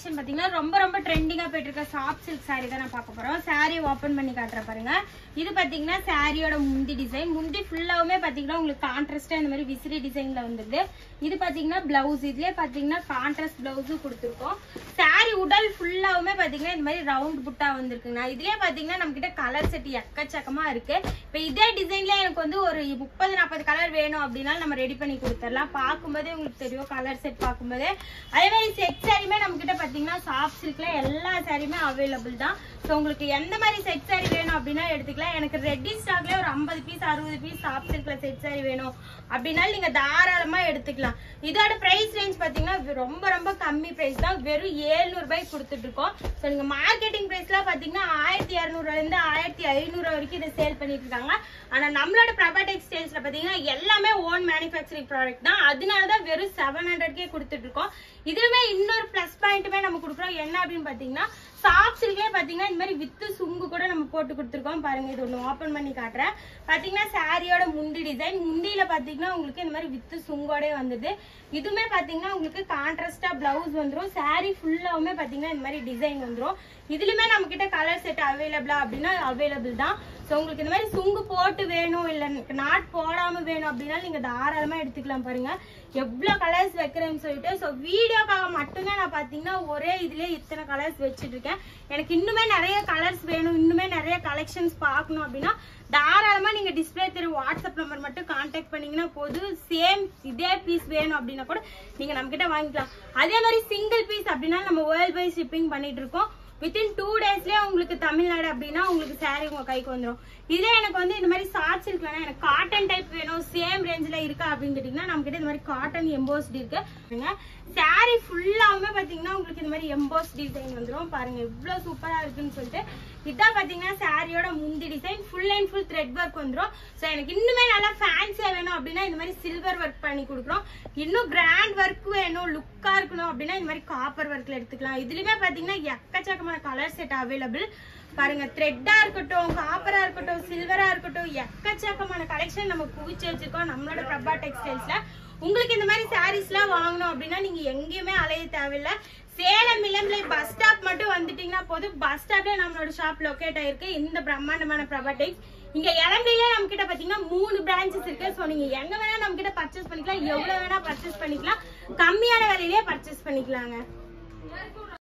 Collection பாத்தீங்கன்னா ரொம்ப ரொம்ப ட்ரெண்டிங்காக போயிட்டு இருக்க சாஃப்ட் சில்க் saree தான் நான் பார்க்க போறோம். Saree ஓப்பன் பண்ணி காட்டுற பாருங்க. இது பாத்தீங்கன்னா சாரியோட முந்தி டிசைன் முந்தி ஃபுல்லாவுமே பாத்தீங்கன்னா உங்களுக்கு கான்ட்ராஸ்டா இந்த மாதிரி விசிறி டிசைன்ல வந்துருது. இது பாத்தீங்கன்னா பிளவுஸ் இதுலயே பாத்தீங்கன்னா கான்ட்ராஸ்ட் பிளவுஸும் கொடுத்துருக்கோம். சாரி உடல் ஃபுல்லாவுமே பாத்தீங்கன்னா இந்த மாதிரி ரவுண்ட் புட்டா வந்துருக்குங்கண்ணா. இதுலயே பாத்தீங்கன்னா நம்ம கிட்ட கலர் செட் எக்கச்சக்கமா இருக்கு. இப்போ இதே டிசைன்ல எனக்கு வந்து ஒரு முப்பது நாற்பது கலர் வேணும் அப்படின்னா நம்ம ரெடி பண்ணி கொடுத்துடலாம். பார்க்கும்போதே உங்களுக்கு தெரியும் கலர் செட் பார்க்கும்போதே. அதே மாதிரி செட் சாரியுமே நம்ம பார்த்தீங்கன்னா பாத்தீங்கன்னா சாஃப்ட் சில்கில் எல்லா சாரியுமே அவைலபிள் தான். ஸோ உங்களுக்கு எந்த மாதிரி செட் சாரி வேணும் அப்படின்னா எடுத்துக்கலாம். எனக்கு ரெட்டி ஸ்டாக்ல ஒரு ஐம்பது பீஸ் அறுபது பீஸ் சாஃப்ட் சில்கில் செட் சாரி வேணும் அப்படின்னாலும் நீங்க தாராளமா எடுத்துக்கலாம். இதோட ப்ரைஸ் ரேஞ்ச் பாத்தீங்கன்னா ரொம்ப ரொம்ப கம்மி ப்ரைஸ் தான். வெறும் 700 கொடுத்துட்ருக்கோம் ஸோ நீங்கள் மார்க்கெட்டிங் ப்ரைஸ்லாம் பார்த்தீங்கன்னா ஆயிரத்தி இரநூறுலேருந்து ஆயிரத்தி ஐநூறு வரைக்கும் இதை சேல் பண்ணிட்டு இருக்காங்க. ஆனா நம்மளோட பிரபா டெக்ஸ்டைல்ஸ்ல பார்த்தீங்கன்னா எல்லாமே ஓன் மேனுஃபேக்சரிங் ப்ராடக்ட் தான். அதனால தான் வெறும் செவன் ஹண்ட்ரட்கே கொடுத்துட்ருக்கோம் இதுவுமே இன்னொரு ப்ளஸ் பாயிண்ட்டுமே நம்ம கொடுக்குறோம் என்ன அப்படின்னு பாத்தீங்கன்னா சாஃப்ட் பாத்தீங்கன்னா இந்த மாதிரி வித்து சுங்கு கூட நம்ம போட்டு கொடுத்துருக்கோம். பாருங்க இது ஒன்று ஓப்பன் பண்ணி காட்டுறேன். பாத்தீங்கன்னா சாரியோட முந்தி டிசைன் முந்தியில பாத்தீங்கன்னா உங்களுக்கு இந்த மாதிரி வித்து சுங்கோடே வந்தது இதுவுமே பாத்தீங்கன்னா உங்களுக்கு கான்ட்ராஸ்டா பிளவுஸ் வந்துடும் சாரி ஃபுல்லாவுமே பாத்தீங்கன்னா இந்த மாதிரி டிசைன் வந்துடும் இதுலயுமே நம்ம கிட்ட கலர் செட் அவைலபிளா அப்படின்னா அவைலபிள் தான். ஸோ உங்களுக்கு இந்த மாதிரி சுங்கு போட்டு வேணும் இல்ல நாட் போடாம வேணும் அப்படின்னா நீங்க தாராளமா எடுத்துக்கலாம் பாருங்க. எவ்வளவு கலர்ஸ் வைக்கிறேன்னு சொல்லிட்டு ஸோ வீடியோக்காக மட்டும்தான் நான் பாத்தீங்கன்னா ஒரே இதுலயே இத்தனை கலர்ஸ் வச்சுட்டு இருக்கேன் எனக்கு இன்னுமே நிறைய கலர்ஸ் வேணும். இன்னுமே நிறைய கலெக்ஷன்ஸ் பார்க்கணும் அப்படின்னா தாராளமா நீங்க டிஸ்பிளே தெரு வாட்ஸ்அப் நம்பர் மட்டும் கான்டாக்ட் பண்ணீங்கன்னா போதும். சேம் இதே பீஸ் வேணும் அப்படின்னா கூட நீங்க நம்ம கிட்ட வாங்கிக்கலாம். அதே மாதிரி சிங்கிள் பீஸ் அப்படின்னா நம்ம வேர்ல்ட் வைஸ் ஷிப்பிங் பண்ணிட்டு இருக்கோம் வித்தின் டூ டேஸ்லயே உங்களுக்கு தமிழ்நாடு அப்படின்னா உங்களுக்கு சாரி உங்க கைக்கு வந்துடும் இதே எனக்கு வந்து இந்த மாதிரி ஷார்ட்ஸ் இருக்குன்னா எனக்கு காட்டன் டைப் வேணும். சேம் ரேஞ்சில் இருக்கா அப்படின்னு கேட்டிங்கன்னா நம்ம கிட்ட இந்த மாதிரி காட்டன் எம்போஸ்ட் இருக்கு. சாரி ஃபுல்லாவுமே உங்களுக்கு இந்த மாதிரி எம்போஸ் டிசைன் வந்துடும் பாருங்க எவ்வளோ சூப்பராக இருக்குன்னு சொல்லிட்டு. இதான் பார்த்தீங்கன்னா சாரியோட முந்தி design full and full thread work வந்துடும் ஸோ எனக்கு இன்னுமே நல்லா ஃபேன்ஸியாக வேணும் அப்படின்னா இந்த மாதிரி சில்வர் ஒர்க் பண்ணி கொடுக்குறோம் இன்னும் கிராண்ட் ஒர்க் வேணும் லுக்காக இருக்கணும் அப்படின்னா இந்த மாதிரி காப்பர் ஒர்க்கில் எடுத்துக்கலாம். இதுலையுமே பார்த்தீங்கன்னா எக்கச்சக்கமான கலர் செட் அவைலபிள் பாருங்க த்ரெட்டா இருக்கட்டும் காப்பராக இருக்கட்டும் சில்வரா இருக்கட்டும் எக்கச்சக்கமான கலெக்ஷன் நம்ம குவிச்சு வச்சிருக்கோம் நம்மளோட பிரபா டெக்ஸ்டைல்ஸ்ல உங்களுக்கு இந்த மாதிரி சாரீஸ்லாம் வாங்கணும் அப்படின்னா நீங்க எங்கேயுமே அலைய தேவையில்ல. சேலம் இளம்பிள்ளை பஸ் ஸ்டாப் மட்டும் வந்துட்டீங்கன்னா போதும். பஸ் ஸ்டாப்ல நம்மளோட ஷாப் லொக்கேட் ஆயிருக்கு. இந்த பிரம்மாண்டமான பிரபா டெக்ஸ் இங்க இளம்பிள்ளையில நம்ம கிட்ட பாத்தீங்கன்னா மூணு பிரான்ச்சஸ் இருக்கு. சோ நீங்க எங்க வேணா நம்ம கிட்ட பர்ச்சேஸ் பண்ணிக்கலாம். எவ்வளவு வேணா பர்ச்சேஸ் பண்ணிக்கலாம். கம்மியான விலையிலேயே பர்ச்சேஸ் பண்ணிக்கலாங்க.